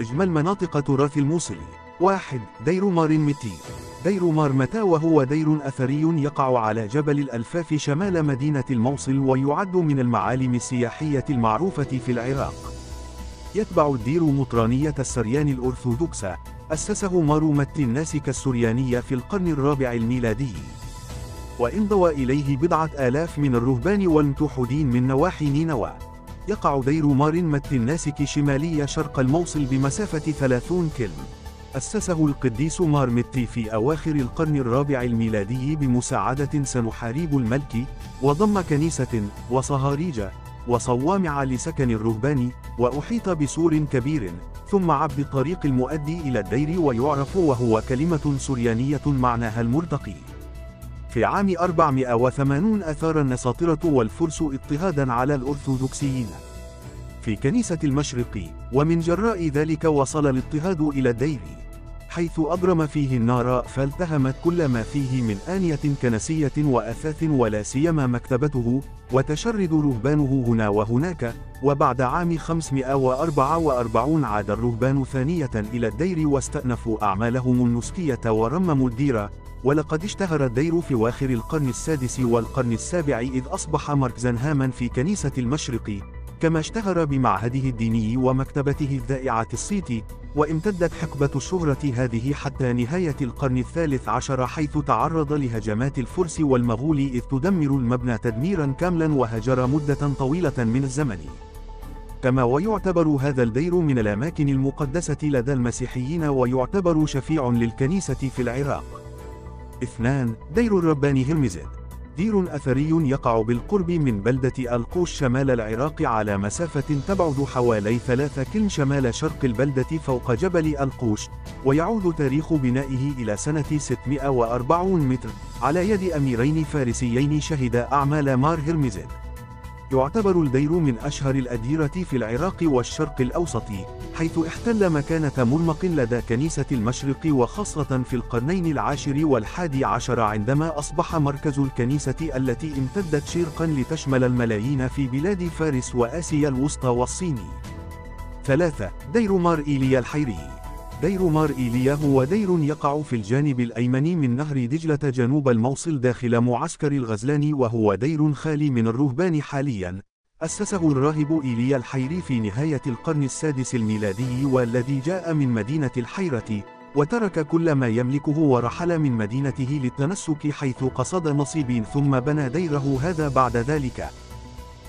أجمل مناطق تراث الموصل. واحد دير مار متى. دير مار متى وهو دير أثري يقع على جبل الألفاف شمال مدينة الموصل ويعد من المعالم السياحية المعروفة في العراق. يتبع الدير مطرانية السريان الأرثوذكسية أسسه مار متى الناسك السرياني في القرن الرابع الميلادي. وانضوى إليه بضعة آلاف من الرهبان والمتوحدين من نواحي نينوى. يقع دير مار مت الناسك شمالي شرق الموصل بمسافة 30 كيلو. أسسه القديس مار متي في أواخر القرن الرابع الميلادي بمساعدة سنحاريب الملك وضم كنيسة وصهاريج وصوامع لسكن الرهبان وأحيط بسور كبير ثم عبد الطريق المؤدي إلى الدير ويعرف وهو كلمة سريانية معناها المرتقي. في عام 480 أثار النساطرة والفرس اضطهادا على الأرثوذكسيين. في كنيسة المشرق ومن جراء ذلك وصل الاضطهاد إلى الدير حيث أضرم فيه النار فالتهمت كل ما فيه من آنية كنسية وأثاث ولا سيما مكتبته وتشرد رهبانه هنا وهناك وبعد عام 544 عاد الرهبان ثانية إلى الدير واستأنفوا أعمالهم النسكية ورمموا الدير ولقد اشتهر الدير في واخر القرن السادس والقرن السابع إذ أصبح مركزا هاما في كنيسة المشرق كما اشتهر بمعهده الديني ومكتبته الذائعة الصيت وامتدت حقبة الشهرة هذه حتى نهاية القرن الثالث عشر حيث تعرض لهجمات الفرس والمغول إذ تدمر المبنى تدميرا كاملا وهجر مدة طويلة من الزمن. كما ويعتبر هذا الدير من الأماكن المقدسة لدى المسيحيين ويعتبر شفيع للكنيسة في العراق. اثنان دير الرباني هرمزد دير أثري يقع بالقرب من بلدة القوش شمال العراق على مسافة تبعد حوالي ثلاثة كيل شمال شرق البلدة فوق جبل القوش ويعود تاريخ بنائه إلى سنة 640 متر. على يد أميرين فارسيين شهدا أعمال مار هرمزد يعتبر الدير من أشهر الأديرة في العراق والشرق الأوسط، حيث احتل مكانة مرمق لدى كنيسة المشرق وخاصة في القرنين العاشر والحادي عشر عندما أصبح مركز الكنيسة التي امتدت شرقا لتشمل الملايين في بلاد فارس وآسيا الوسطى والصين. 3. دير مار إيليا الحيري دير مار إيليا هو دير يقع في الجانب الأيمن من نهر دجلة جنوب الموصل داخل معسكر الغزلاني وهو دير خالي من الرهبان حاليا. أسسه الراهب إيليا الحيري في نهاية القرن السادس الميلادي والذي جاء من مدينة الحيرة وترك كل ما يملكه ورحل من مدينته للتنسك حيث قصد نصيبين ثم بنى ديره هذا بعد ذلك.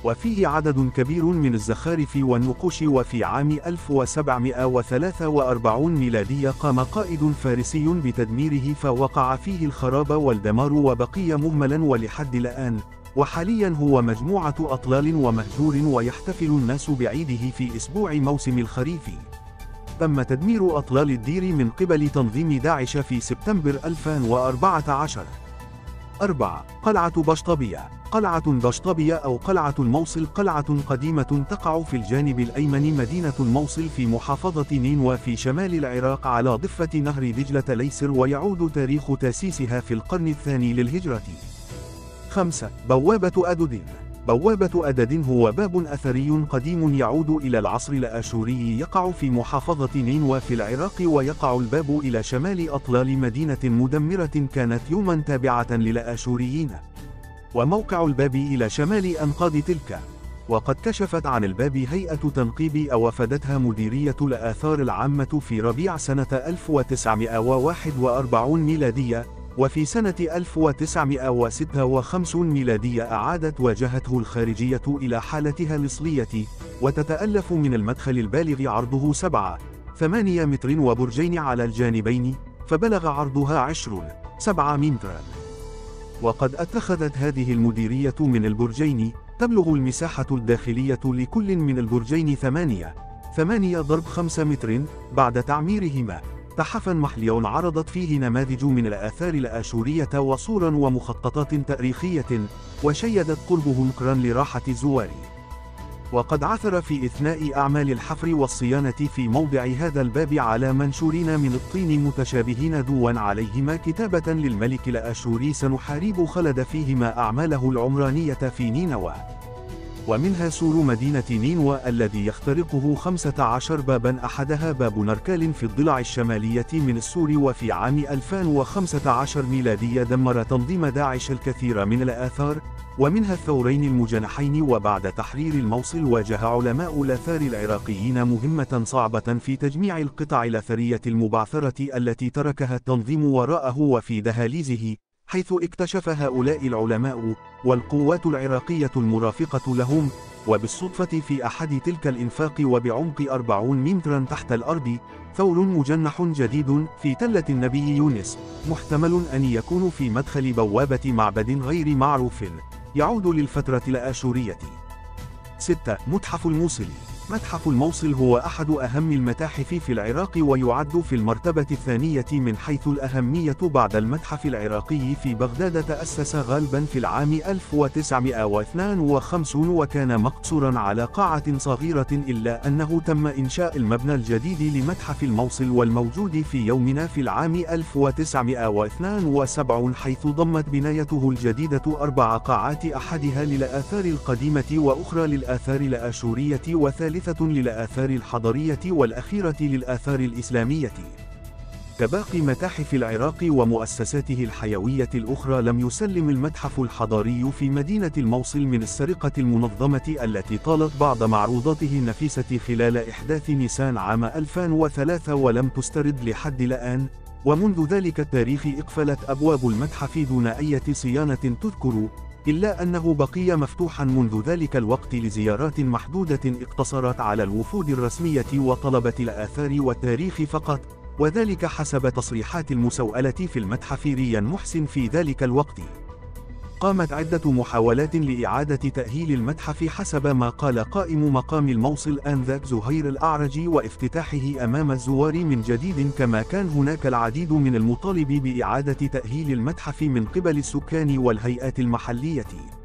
وفيه عدد كبير من الزخارف والنقوش وفي عام 1743 ميلادي قام قائد فارسي بتدميره فوقع فيه الخراب والدمار وبقي مهملا ولحد الآن. وحاليا هو مجموعة أطلال ومهجور ويحتفل الناس بعيده في أسبوع موسم الخريف. تم تدمير أطلال الدير من قبل تنظيم داعش في سبتمبر 2014 4. قلعة بشطبية. قلعة بشطبية أو قلعة الموصل قلعة قديمة تقع في الجانب الأيمن مدينة الموصل في محافظة نينوى في شمال العراق على ضفة نهر دجلة ليسر ويعود تاريخ تأسيسها في القرن الثاني للهجرة. 5. بوابة أدد بوابة أدد هو باب أثري قديم يعود إلى العصر الآشوري يقع في محافظة نينوى في العراق ويقع الباب إلى شمال أطلال مدينة مدمرة كانت يوما تابعة للآشوريين وموقع الباب إلى شمال أنقاض تلك. وقد كشفت عن الباب هيئة تنقيب أوفدتها مديرية الآثار العامة في ربيع سنة 1941 ميلادية وفي سنة 1956 ميلادية أعادت واجهته الخارجية إلى حالتها الأصلية وتتألف من المدخل البالغ عرضه 7 8 متر وبرجين على الجانبين فبلغ عرضها 10 7 متر. وقد أتخذت هذه المديرية من البرجين تبلغ المساحة الداخلية لكل من البرجين ثمانية. ثمانية ضرب خمسة متر بعد تعميرهما. تحفا محلي عرضت فيه نماذج من الآثار الآشورية وصورا ومخططات تاريخية وشيدت قربه نقرا لراحة الزوار وقد عثر في إثناء أعمال الحفر والصيانة في موضع هذا الباب على منشورين من الطين متشابهين دوا عليهما كتابة للملك الآشوري سنحارب خلد فيهما أعماله العمرانية في نينوى. ومنها سور مدينة نينوى الذي يخترقه 15 بابا أحدها باب نركال في الضلع الشمالية من السور وفي عام 2015 ميلادية دمر تنظيم داعش الكثير من الآثار ومنها الثورين المجنحين وبعد تحرير الموصل واجه علماء الآثار العراقيين مهمة صعبة في تجميع القطع الأثرية المبعثرة التي تركها التنظيم وراءه وفي دهاليزه. حيث اكتشف هؤلاء العلماء والقوات العراقية المرافقة لهم وبالصدفة في أحد تلك الإنفاق وبعمق 40 مترا تحت الأرض ثور مجنح جديد في تلة النبي يونس محتمل أن يكون في مدخل بوابة معبد غير معروف يعود للفترة الآشورية 6. متحف الموصل متحف الموصل هو أحد أهم المتاحف في العراق ويعد في المرتبة الثانية من حيث الأهمية بعد المتحف العراقي في بغداد تأسس غالبا في العام 1952 وكان مقصورا على قاعة صغيرة إلا أنه تم إنشاء المبنى الجديد لمتحف الموصل والموجود في يومنا في العام 1972 حيث ضمت بنايته الجديدة أربع قاعات أحدها للآثار القديمة وأخرى للآثار الآشورية وثالث ثالثة للآثار الحضرية والأخيرة للآثار الإسلامية. كباقي متاحف العراق ومؤسساته الحيوية الأخرى لم يسلم المتحف الحضاري في مدينة الموصل من السرقة المنظمة التي طالت بعض معروضاته النفيسة خلال إحداث نيسان عام 2003 ولم تسترد لحد الآن، ومنذ ذلك التاريخ إقفلت أبواب المتحف دون أي صيانة تذكر إلا أنه بقي مفتوحا منذ ذلك الوقت لزيارات محدودة اقتصرت على الوفود الرسمية وطلبة الآثار والتاريخ فقط، وذلك حسب تصريحات المسوءلة في المتحف ريان محسن في ذلك الوقت. قامت عدة محاولات لإعادة تأهيل المتحف حسب ما قال قائم مقام الموصل آنذاك زهير الأعرج وافتتاحه أمام الزوار من جديد كما كان هناك العديد من المطالب بإعادة تأهيل المتحف من قبل السكان والهيئات المحلية.